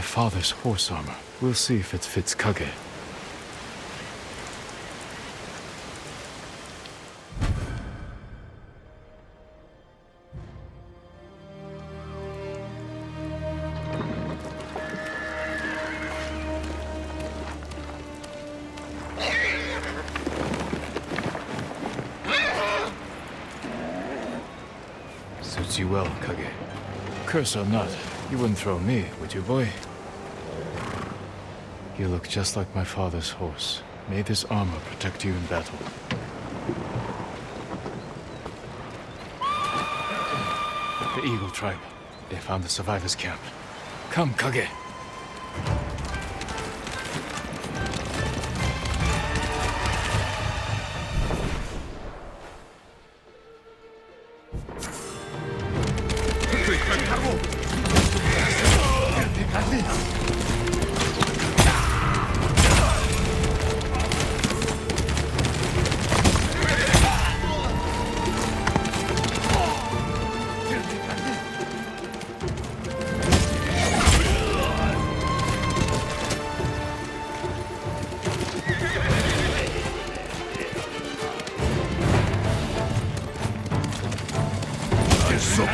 My father's horse armor. We'll see if it fits Kage. Suits you well, Kage. Curse or not, you wouldn't throw me, would you, boy? You look just like my father's horse. May this armor protect you in battle. The Eagle Tribe. They found the survivors' camp. Come, Kage.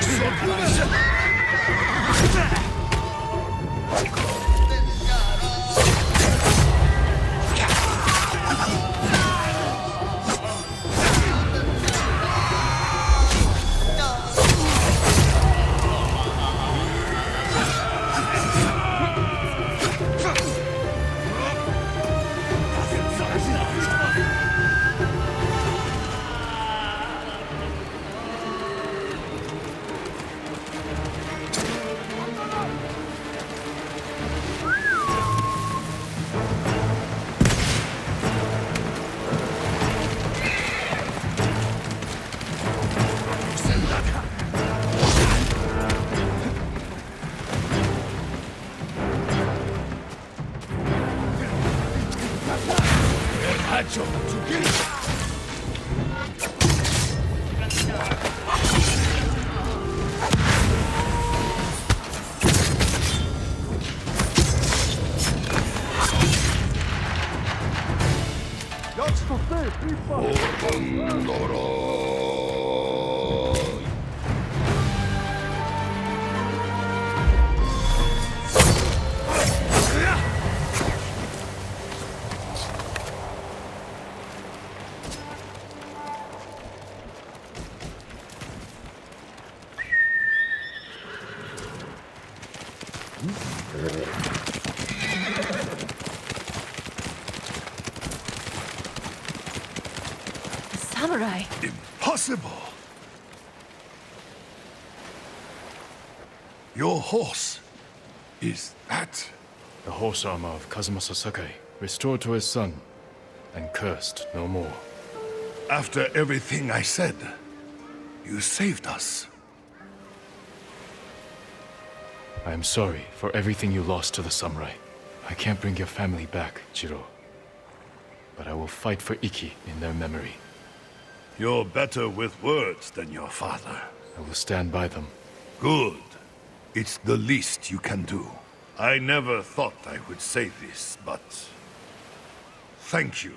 小姑娘 The samurai. Impossible! Your horse. Is that... The horse armor of Kazumasa Sakai, restored to his son, and cursed no more. After everything I said, you saved us. I am sorry for everything you lost to the samurai. I can't bring your family back, Jiro. But I will fight for Iki in their memory. You're better with words than your father. I will stand by them. Good. It's the least you can do. I never thought I would say this, but... Thank you,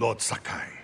Lord Sakai.